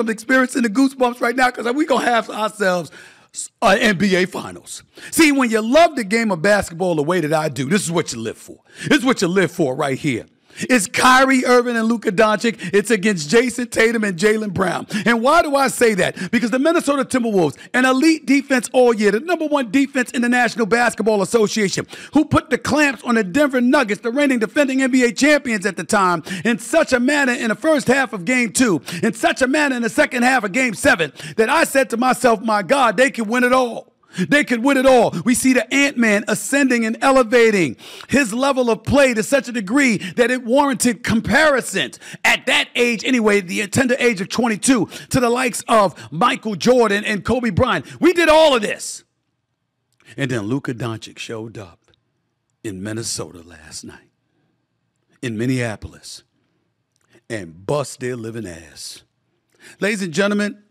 I'm experiencing the goosebumps right now because we gonna have ourselves uh, NBA Finals. See, when you love the game of basketball the way that I do, this is what you live for. This is what you live for right here. It's Kyrie Irving and Luka Doncic. It's against Jayson Tatum and Jaylen Brown. And why do I say that? Because the Minnesota Timberwolves, an elite defense all year, the number one defense in the National Basketball Association, who put the clamps on the Denver Nuggets, the reigning defending NBA champions at the time, in such a manner in the first half of game two, in such a manner in the second half of game seven, that I said to myself, my God, they can win it all. They could win it all. We see the Ant Man ascending and elevating his level of play to such a degree that it warranted comparisons at that age, anyway, the tender age of 22, to the likes of Michael Jordan and Kobe Bryant. We did all of this. And then Luka Doncic showed up in Minnesota last night, in Minneapolis, and bust their living ass. Ladies and gentlemen,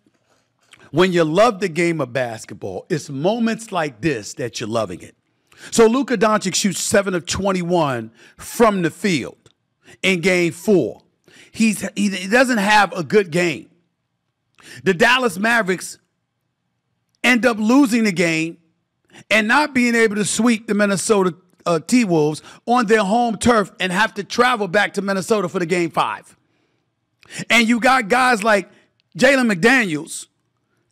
when you love the game of basketball, it's moments like this that you're loving it. So Luka Doncic shoots 7 of 21 from the field in game 4. He's he, doesn't have a good game. The Dallas Mavericks end up losing the game and not being able to sweep the Minnesota uh, T Wolves on their home turf and have to travel back to Minnesota for the game five. And you got guys like Jalen McDaniels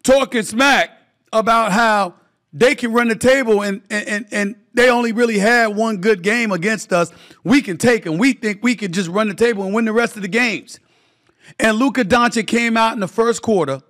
talking smack about how they can run the table and, and, and they only really had one good game against us. We can take them. We think we can just run the table and win the rest of the games. And Luka Doncic came out in the first quarter.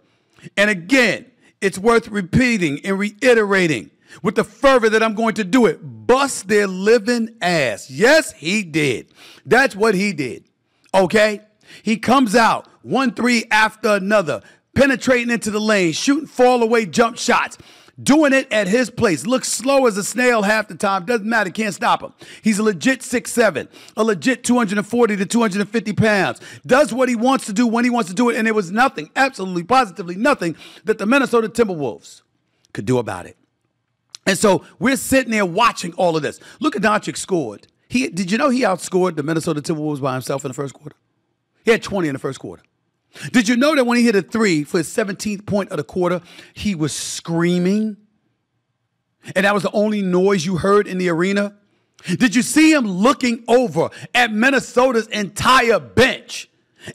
And again, it's worth repeating and reiterating with the fervor that I'm going to do it. Bust their living ass. Yes, he did. That's what he did. Okay? He comes out one three after another, penetrating into the lane, shooting fall away jump shots, doing it at his place. Looks slow as a snail half the time. Doesn't matter. Can't stop him. He's a legit six seven, a legit 240 to 250 pounds. Does what he wants to do when he wants to do it. And there was nothing, absolutely positively nothing, that the Minnesota Timberwolves could do about it. And so we're sitting there watching all of this. Luka Doncic scored. He, did you know he outscored the Minnesota Timberwolves by himself in the first quarter? He had 20 in the first quarter. Did you know that when he hit a three for his 17th point of the quarter, he was screaming? And that was the only noise you heard in the arena? Did you see him looking over at Minnesota's entire bench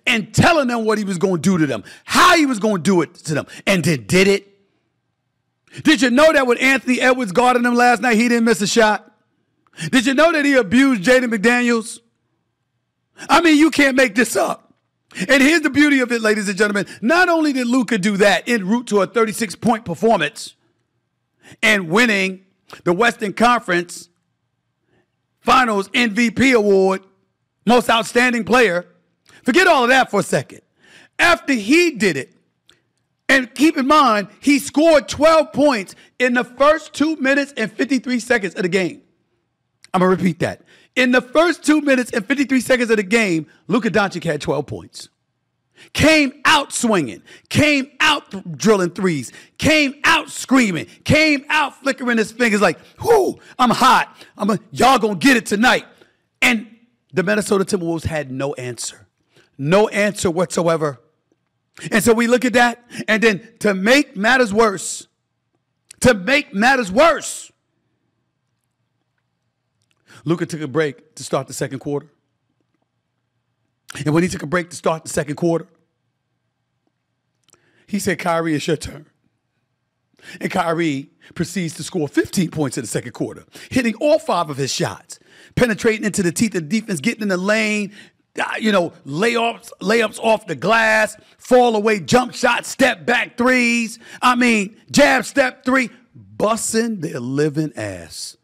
and telling them what he was going to do to them, how he was going to do it to them, and then did it? Did you know that when Anthony Edwards guarded him last night, he didn't miss a shot? Did you know that he abused Jaden McDaniels? I mean, you can't make this up. And here's the beauty of it, ladies and gentlemen. Not only did Luka do that en route to a 36 point performance and winning the Western Conference Finals MVP award, most outstanding player, forget all of that for a second. After he did it, and keep in mind, he scored 12 points in the first two minutes and 53 seconds of the game. I'm going to repeat that. In the first two minutes and 53 seconds of the game, Luka Doncic had 12 points. Came out swinging, came out drilling threes, came out screaming, came out flickering his fingers like, whoo, I'm hot. I'm a, y'all gonna get it tonight. And the Minnesota Timberwolves had no answer. No answer whatsoever. And so we look at that, and then to make matters worse, to make matters worse, Luka took a break to start the second quarter. And when he took a break to start the second quarter, he said, Kyrie, it's your turn. And Kyrie proceeds to score 15 points in the second quarter, hitting all five of his shots, penetrating into the teeth of the defense, getting in the lane, uh, you know, layups, layups off the glass, fall away, jump shot, step back threes. I mean, jab step three, busting their living ass.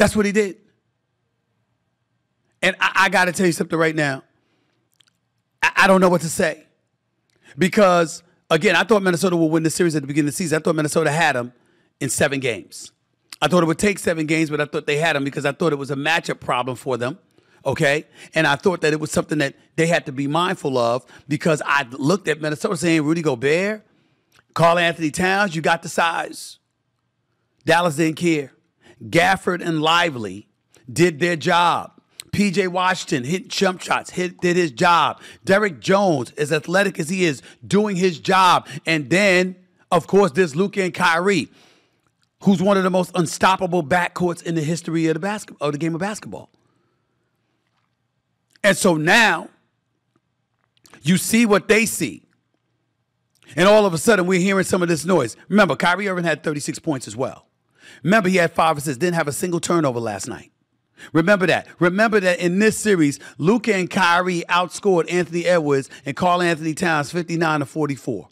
That's what he did. And I, I got to tell you something right now. I, I don't know what to say. Because, again, I thought Minnesota would win the series at the beginning of the season. I thought Minnesota had them in seven games. I thought it would take seven games, but I thought they had them because I thought it was a matchup problem for them. Okay. And I thought that it was something that they had to be mindful of because I looked at Minnesota saying, Rudy Gobert, Karl-Anthony Towns, you got the size. Dallas didn't care. Gafford and Lively did their job, PJ Washington hit jump shots, hit did his job. Derrick Jones, as athletic as he is, doing his job. And then, of course, there's Luka and Kyrie, who's one of the most unstoppable backcourts in the history of the basketball of the game of basketball. And so now you see what they see. And all of a sudden, we're hearing some of this noise. Remember, Kyrie Irving had 36 points as well. Remember, he had five assists, didn't have a single turnover last night. Remember that. Remember that in this series, Luka and Kyrie outscored Anthony Edwards and Karl-Anthony Towns 59 to 44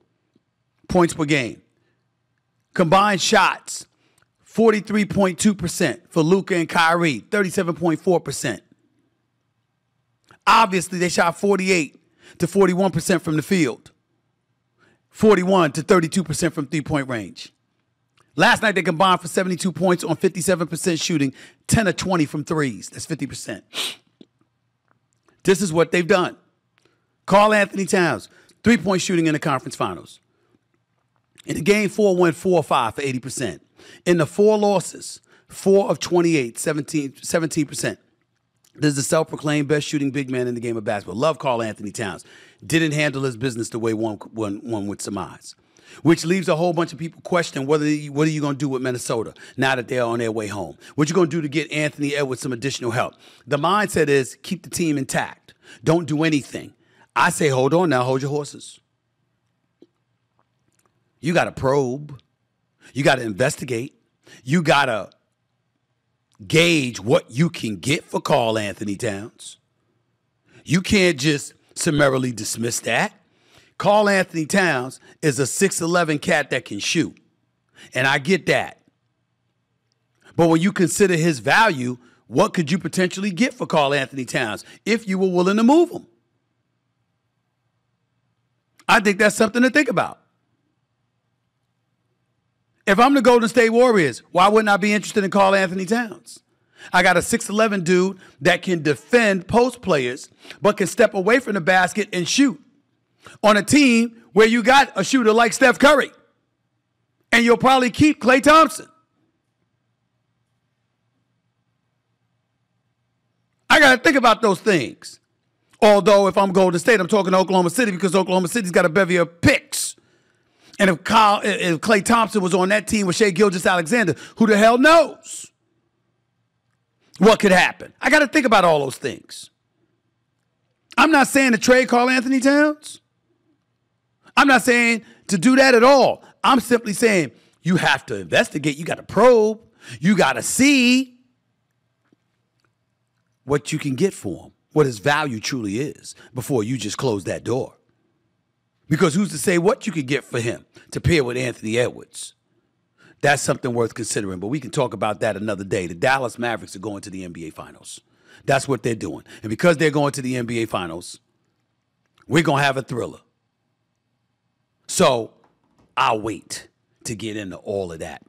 points per game. Combined shots, 43.2% for Luka and Kyrie, 37.4%. Obviously, they shot 48 to 41% from the field, 41 to 32% from three point range. Last night, they combined for 72 points on 57% shooting, 10 of 20 from threes. That's 50%. This is what they've done. Karl-Anthony Towns, three point shooting in the conference finals. In the game, four went four or five for 80%. In the four losses, four of 28, 17, 17%. This is the self-proclaimed best shooting big man in the game of basketball. Love Karl-Anthony Towns. Didn't handle his business the way one, one, one would surmise. Which leaves a whole bunch of people questioning whether what are you going to do with Minnesota now that they're on their way home? What you going to do to get Anthony Edwards some additional help? The mindset is keep the team intact. Don't do anything. I say hold on now, hold your horses. You got to probe. You got to investigate. You got to gauge what you can get for Karl-Anthony Towns. You can't just summarily dismiss that. Karl-Anthony Towns is a 6'11 cat that can shoot. And I get that. But when you consider his value, what could you potentially get for Karl-Anthony Towns if you were willing to move him? I think that's something to think about. If I'm the Golden State Warriors, why wouldn't I be interested in Karl-Anthony Towns? I got a 6'11 dude that can defend post players, but can step away from the basket and shoot. On a team where you got a shooter like Steph Curry, and you'll probably keep Klay Thompson. I got to think about those things. Although, if I'm Golden State, I'm talking to Oklahoma City because Oklahoma City's got a bevy of picks. And if Kyle, if Klay Thompson was on that team with Shai Gilgeous-Alexander, who the hell knows what could happen? I got to think about all those things. I'm not saying to trade Karl-Anthony Towns. I'm not saying to do that at all. I'm simply saying you have to investigate. You got to probe. You got to see what you can get for him, what his value truly is, before you just close that door. Because who's to say what you could get for him to pair with Anthony Edwards? That's something worth considering, but we can talk about that another day. The Dallas Mavericks are going to the NBA Finals. That's what they're doing. And because they're going to the NBA Finals, we're going to have a thriller. So I'll wait to get into all of that.